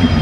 you